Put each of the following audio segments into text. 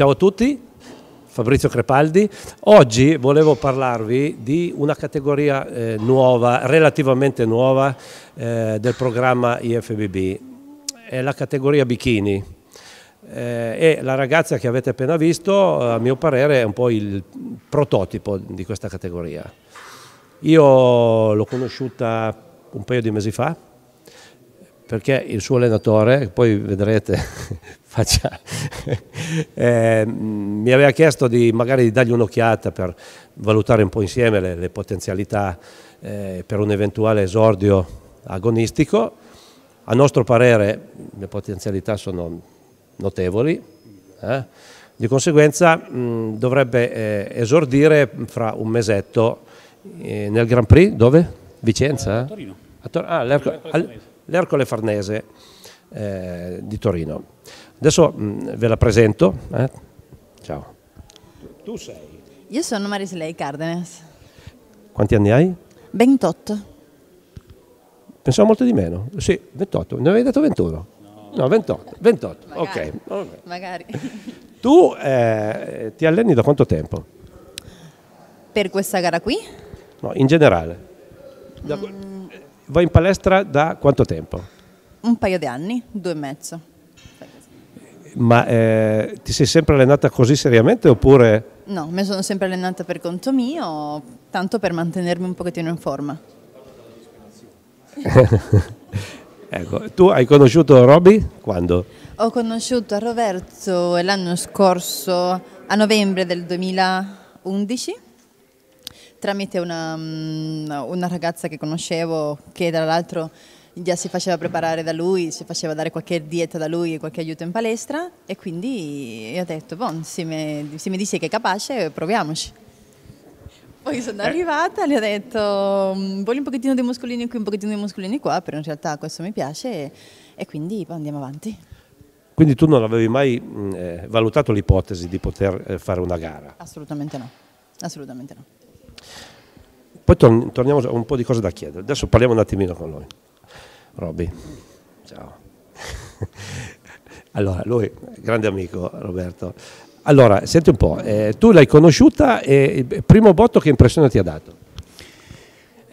Ciao a tutti, Fabrizio Crepaldi. Oggi volevo parlarvi di una categoria eh, nuova, relativamente nuova, eh, del programma IFBB. È la categoria bikini. Eh, e la ragazza che avete appena visto, a mio parere, è un po' il prototipo di questa categoria. Io l'ho conosciuta un paio di mesi fa, perché il suo allenatore, poi vedrete, faccia, eh, mi aveva chiesto di magari di dargli un'occhiata per valutare un po' insieme le, le potenzialità eh, per un eventuale esordio agonistico. A nostro parere le potenzialità sono notevoli, eh? di conseguenza mh, dovrebbe eh, esordire fra un mesetto eh, nel Grand Prix, dove? Vicenza? Torino. Tor ah, l'Ercole Farnese eh, di Torino. Adesso mh, ve la presento. Eh? Ciao. Tu sei? Io sono Marisley Cardenas. Quanti anni hai? 28. Pensavo molto di meno. Sì, 28. Ne avevi detto 21? No, no 28. 28. Magari. Ok. okay. Magari. Tu eh, ti alleni da quanto tempo? Per questa gara qui? No, in generale. Da, mm. Vai in palestra da quanto tempo? Un paio di anni, due e mezzo. Ma eh, ti sei sempre allenata così seriamente oppure? No, mi sono sempre allenata per conto mio, tanto per mantenermi un pochettino in forma. ecco, tu hai conosciuto Roby quando? Ho conosciuto Roberto l'anno scorso, a novembre del 2011 tramite una, mm, una ragazza che conoscevo che tra l'altro già si faceva preparare da lui, si faceva dare qualche dieta da lui, qualche aiuto in palestra e quindi io ho detto, bon, se mi, se mi dici che è capace, proviamoci. Poi sono arrivata, gli ho detto, mm, voglio un pochettino di muscolini qui, un pochettino di muscolini qua, però in realtà questo mi piace e, e quindi andiamo avanti. Quindi tu non avevi mai mm, eh, valutato l'ipotesi di poter eh, fare una gara? Assolutamente no, assolutamente no. Poi tor torniamo a un po' di cose da chiedere. Adesso parliamo un attimino con lui. Robby, ciao. allora, lui, grande amico Roberto. Allora, senti un po', eh, tu l'hai conosciuta e il primo botto che impressione ti ha dato?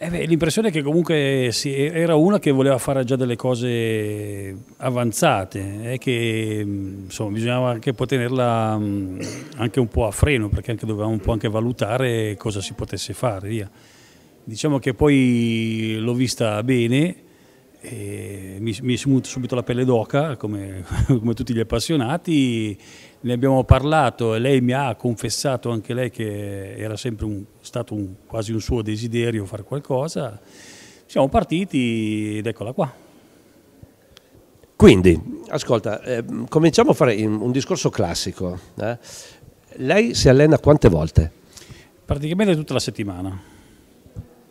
Eh l'impressione è che comunque sì, era una che voleva fare già delle cose avanzate e che insomma, bisognava anche tenerla anche un po' a freno perché anche dovevamo un po' anche valutare cosa si potesse fare. Via. Diciamo che poi l'ho vista bene, mi, mi, è venuta subito la pelle d'oca come, come tutti gli appassionati ne abbiamo parlato e lei mi ha confessato anche lei che era sempre un, stato un, quasi un suo desiderio fare qualcosa. Siamo partiti ed eccola qua. Quindi, ascolta, eh, cominciamo a fare un discorso classico. Eh? Lei si allena quante volte? Praticamente tutta la settimana.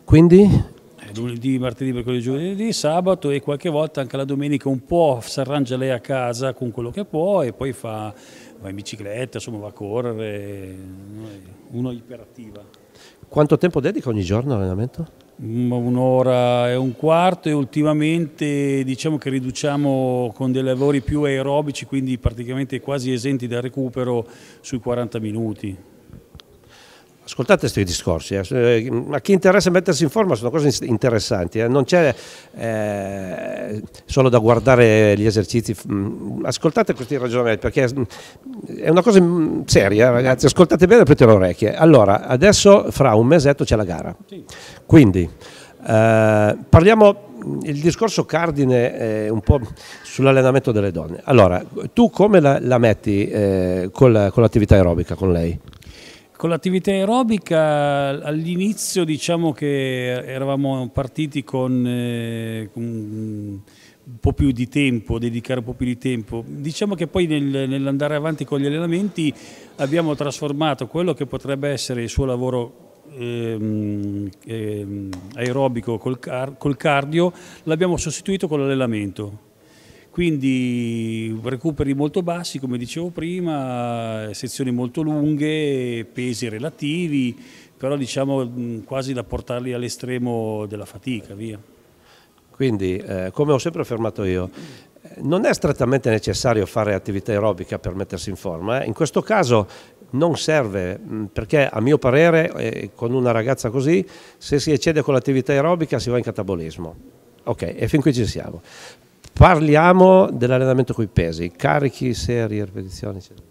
Quindi? Eh, lunedì, martedì, mercoledì, giovedì, sabato e qualche volta anche la domenica un po' si arrangia lei a casa con quello che può e poi fa va in bicicletta, insomma va a correre, uno iperattiva. Quanto tempo dedica ogni giorno all'allenamento? Un'ora e un quarto e ultimamente diciamo che riduciamo con dei lavori più aerobici, quindi praticamente quasi esenti dal recupero sui 40 minuti. Ascoltate questi discorsi, eh. a chi interessa mettersi in forma sono cose interessanti, eh. non c'è eh, solo da guardare gli esercizi, mm, ascoltate questi ragionamenti perché mm, è una cosa mm, seria ragazzi, ascoltate bene e aprite le orecchie. Allora, adesso fra un mesetto c'è la gara, quindi eh, parliamo il discorso cardine è un po' sull'allenamento delle donne. Allora, tu come la, la metti eh, con l'attività aerobica con lei? Con l'attività aerobica all'inizio diciamo che eravamo partiti con, eh, con, un po' più di tempo, dedicare un po' più di tempo. Diciamo che poi nel, nell'andare avanti con gli allenamenti abbiamo trasformato quello che potrebbe essere il suo lavoro ehm, ehm, aerobico col, car col cardio, l'abbiamo sostituito con l'allenamento quindi recuperi molto bassi, come dicevo prima, sezioni molto lunghe, pesi relativi, però diciamo quasi da portarli all'estremo della fatica, via. Quindi, eh, come ho sempre affermato io, non è strettamente necessario fare attività aerobica per mettersi in forma, eh. in questo caso non serve mm, perché a mio parere eh, con una ragazza così se si eccede con l'attività aerobica si va in catabolismo. Ok, e fin qui ci siamo. Parliamo dell'allenamento con i pesi, carichi, serie, ripetizioni, eccetera.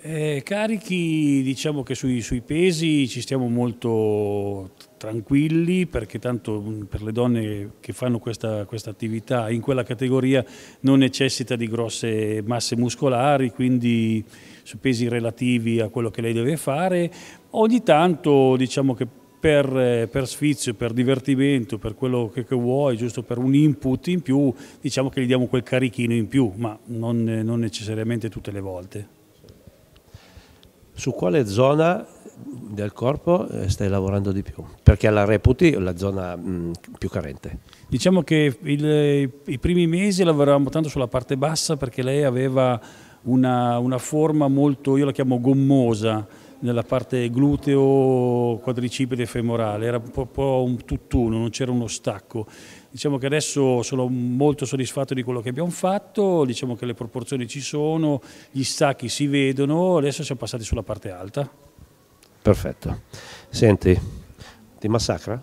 Eh, carichi, diciamo che sui, sui, pesi ci stiamo molto tranquilli perché tanto mm, per le donne che fanno questa, questa attività in quella categoria non necessita di grosse masse muscolari, quindi su pesi relativi a quello che lei deve fare. Ogni tanto diciamo che per, per, sfizio, per divertimento, per quello che, che, vuoi, giusto per un input in più, diciamo che gli diamo quel carichino in più, ma non, non necessariamente tutte le volte. Su quale zona del corpo eh, stai lavorando di più? Perché la reputi la zona mh, più carente? Diciamo che il, i primi mesi lavoravamo tanto sulla parte bassa perché lei aveva una, una forma molto, io la chiamo gommosa, nella parte gluteo, quadricipite e femorale, era un po', un tutt'uno, non c'era uno stacco. Diciamo che adesso sono molto soddisfatto di quello che abbiamo fatto, diciamo che le proporzioni ci sono, gli stacchi si vedono, adesso siamo passati sulla parte alta. Perfetto. Senti, ti massacra?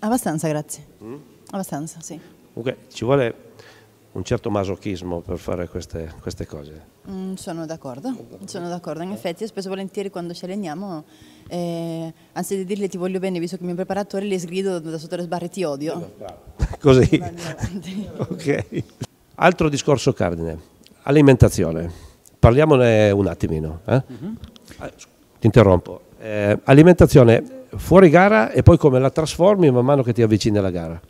Abbastanza, grazie. Mm? Abbastanza, sì. Ok, ci vuole un certo masochismo per fare queste, queste cose. Mm, sono d'accordo, sono d'accordo. In effetti, spesso e volentieri quando ci alleniamo, eh, anziché dirle ti voglio bene, visto che mi hai preparatore, le sgrido da sotto le sbarre ti odio. Così. ok. Altro discorso cardine, alimentazione. Parliamone un attimino. Eh? Uh-huh. Ti interrompo. Eh, alimentazione fuori gara e poi come la trasformi man mano che ti avvicini alla gara?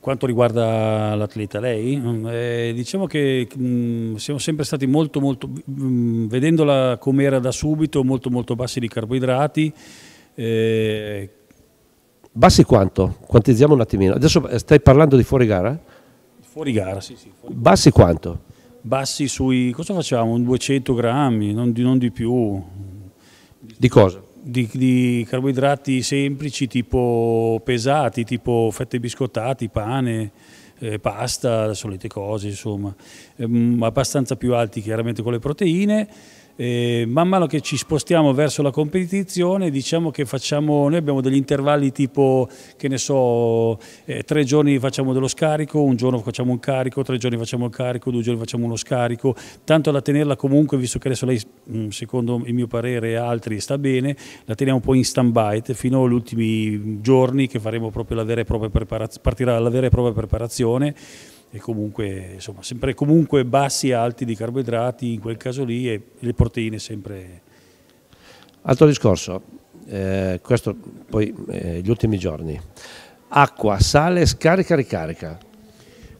Quanto riguarda l'atleta, lei, mm, eh, diciamo che mh, mm, siamo sempre stati molto, molto, mh, mm, vedendola com'era da subito, molto, molto bassi di carboidrati. Eh. Bassi quanto? Quantizziamo un attimino. Adesso stai parlando di fuori gara? Fuori gara, sì, sì. Fuori bassi quanto? Bassi sui, cosa facciamo? 200 grammi, non di, non di più. Di cosa? Di, di, carboidrati semplici tipo pesati, tipo fette biscottate, pane, eh, pasta, solite cose, insomma, ehm, abbastanza più alti chiaramente con le proteine eh, man mano che ci spostiamo verso la competizione diciamo che facciamo, noi abbiamo degli intervalli tipo, che ne so, eh, tre giorni facciamo dello scarico, un giorno facciamo un carico, tre giorni facciamo il carico, due giorni facciamo uno scarico, tanto da tenerla comunque, visto che adesso lei, mm, secondo il mio parere e altri, sta bene, la teniamo un po' in stand-by fino agli ultimi giorni che faremo proprio la vera e propria preparazione, partirà la vera e propria preparazione e comunque, insomma, sempre comunque bassi e alti di carboidrati in quel caso lì e le proteine sempre. Altro discorso, eh, questo poi eh, gli ultimi giorni. Acqua, sale, scarica, ricarica.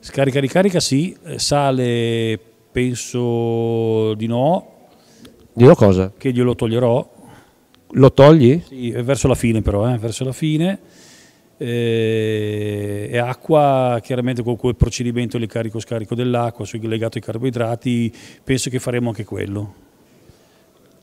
Scarica, ricarica sì, eh, sale penso di no. Di no cosa? Che glielo toglierò. Lo togli? Sì, verso la fine però, eh, verso la fine e acqua chiaramente con quel procedimento di carico-scarico dell'acqua legato ai carboidrati penso che faremo anche quello.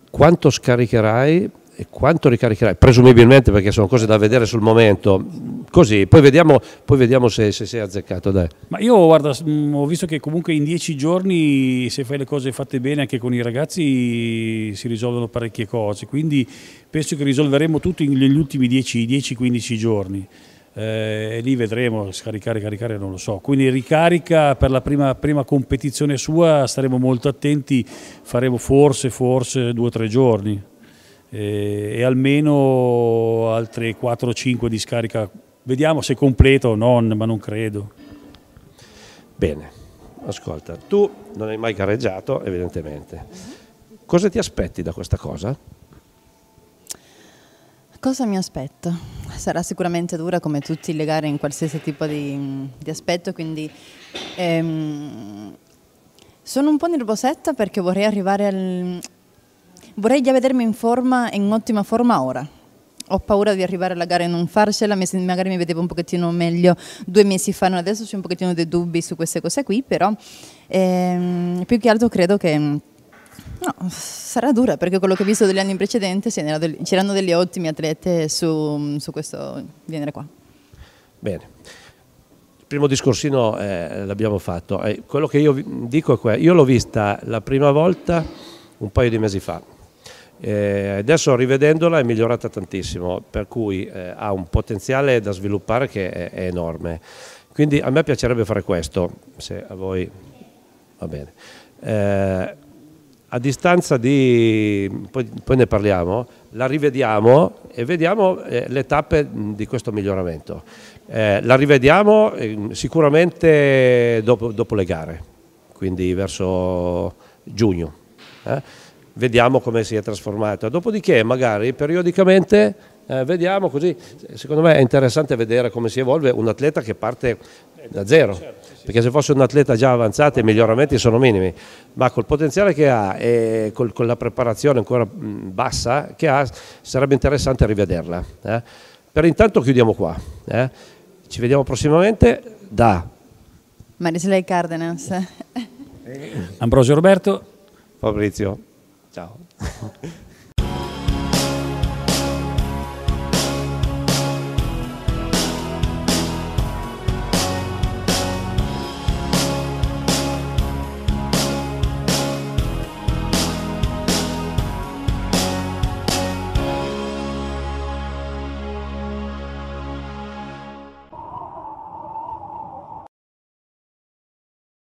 Quanto scaricherai e quanto ricaricherai? Presumibilmente perché sono cose da vedere sul momento, così, poi vediamo, poi vediamo se, se sei azzeccato. Dai. Ma io guarda, mm, ho visto che comunque in dieci giorni se fai le cose fatte bene anche con i ragazzi si risolvono parecchie cose, quindi penso che risolveremo tutto negli ultimi 10-15 giorni. Eh, e lì vedremo, scaricare, caricare non lo so. Quindi ricarica per la prima, prima competizione sua staremo molto attenti, faremo forse, forse due o tre giorni e almeno altre 4-5 di scarica. Vediamo se completo o non, ma non credo. Bene, ascolta, tu non hai mai gareggiato evidentemente. Cosa ti aspetti da questa cosa? Cosa mi aspetto? Sarà sicuramente dura come tutti le gare in qualsiasi tipo di, di aspetto, quindi ehm, sono un po' nervosetta perché vorrei arrivare al... vorrei già vedermi in forma, in ottima forma ora. Ho paura di arrivare alla gara e non farcela, magari mi vedevo un pochettino meglio due mesi fa, adesso c'è un pochettino di dubbi su queste cose qui, però ehm, più che altro credo che No, sarà dura perché quello che ho visto degli anni precedenti c'erano degli ottimi atleti su, su questo genere qua. Bene. primo discorsino eh, l'abbiamo fatto. Eh, quello che io dico è questo, io l'ho vista la prima volta un paio di mesi fa, eh, adesso rivedendola è migliorata tantissimo, per cui eh, ha un potenziale da sviluppare che è, è, enorme. Quindi a me piacerebbe fare questo, se a voi va bene. Eh, a distanza di, poi, poi, ne parliamo, la rivediamo e vediamo eh, le tappe di questo miglioramento. Eh, la rivediamo eh, sicuramente dopo, dopo, le gare, quindi verso giugno. Vediamo come si è trasformata. Dopodiché magari periodicamente eh, vediamo così, secondo me è interessante vedere come si evolve un atleta che parte da zero, perché se fosse un atleta già avanzato i miglioramenti sono minimi, ma col potenziale che ha e col, con la preparazione ancora bassa che ha sarebbe interessante rivederla. Eh. Per intanto chiudiamo qua. Eh. Ci vediamo prossimamente da Marisley Cardenas. Ambrosio Roberto. Fabrizio. 就